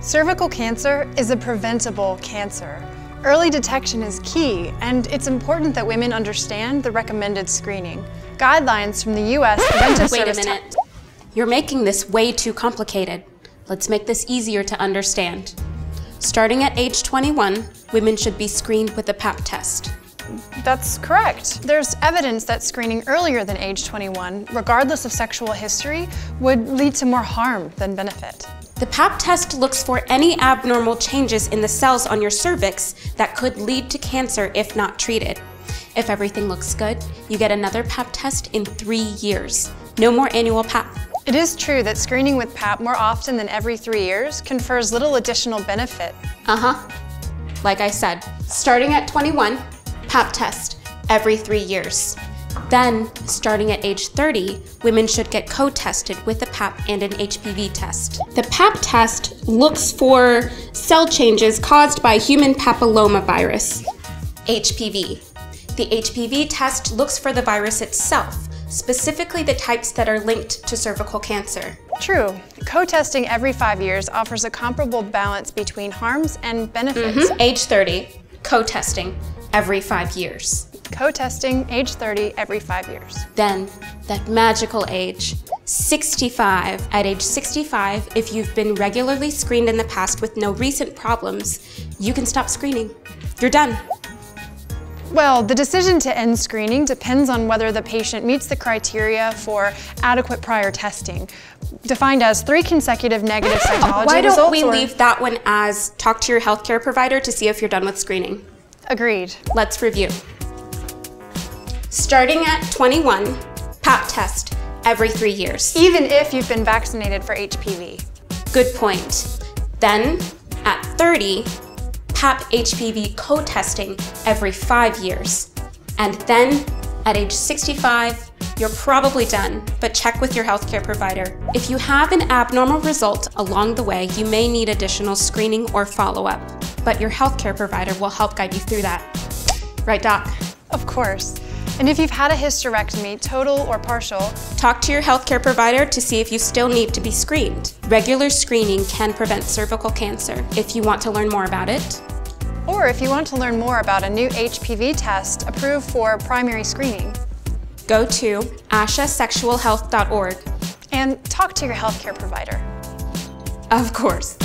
Cervical cancer is a preventable cancer. Early detection is key, and it's important that women understand the recommended screening. Guidelines from the U.S. Preventive Wait a minute. You're making this way too complicated. Let's make this easier to understand. Starting at age 21, women should be screened with a PAP test. That's correct. There's evidence that screening earlier than age 21, regardless of sexual history, would lead to more harm than benefit. The PAP test looks for any abnormal changes in the cells on your cervix that could lead to cancer if not treated. If everything looks good, you get another PAP test in three years. No more annual PAP. It is true that screening with PAP more often than every three years confers little additional benefit. Uh huh. Like I said, starting at 21, PAP test every three years. Then, starting at age 30, women should get co tested with a PAP and an HPV test. The PAP test looks for cell changes caused by human papillomavirus, HPV. The HPV test looks for the virus itself, specifically the types that are linked to cervical cancer. True. Co-testing every five years offers a comparable balance between harms and benefits. Mm-hmm. Age 30, co testing every five years. Co-testing age 30 every five years. Then, that magical age, 65. At age 65, if you've been regularly screened in the past with no recent problems, you can stop screening. You're done. Well, the decision to end screening depends on whether the patient meets the criteria for adequate prior testing, defined as three consecutive negative cytology Why don't we or- leave that one as talk to your healthcare provider to see if you're done with screening? Agreed. Let's review. Starting at 21, PAP test every three years. Even if you've been vaccinated for HPV. Good point. Then, at 30, PAP HPV co testing every five years. And then, at age 65, you're probably done, but check with your healthcare provider. If you have an abnormal result along the way, you may need additional screening or follow up, but your healthcare provider will help guide you through that. Right, Doc? Of course. And if you've had a hysterectomy, total or partial, Talk to your healthcare provider to see if you still need to be screened. Regular screening can prevent cervical cancer. If you want to learn more about it, or if you want to learn more about a new HPV test approved for primary screening, go to ashasexualhealth.org. and talk to your healthcare provider. Of course.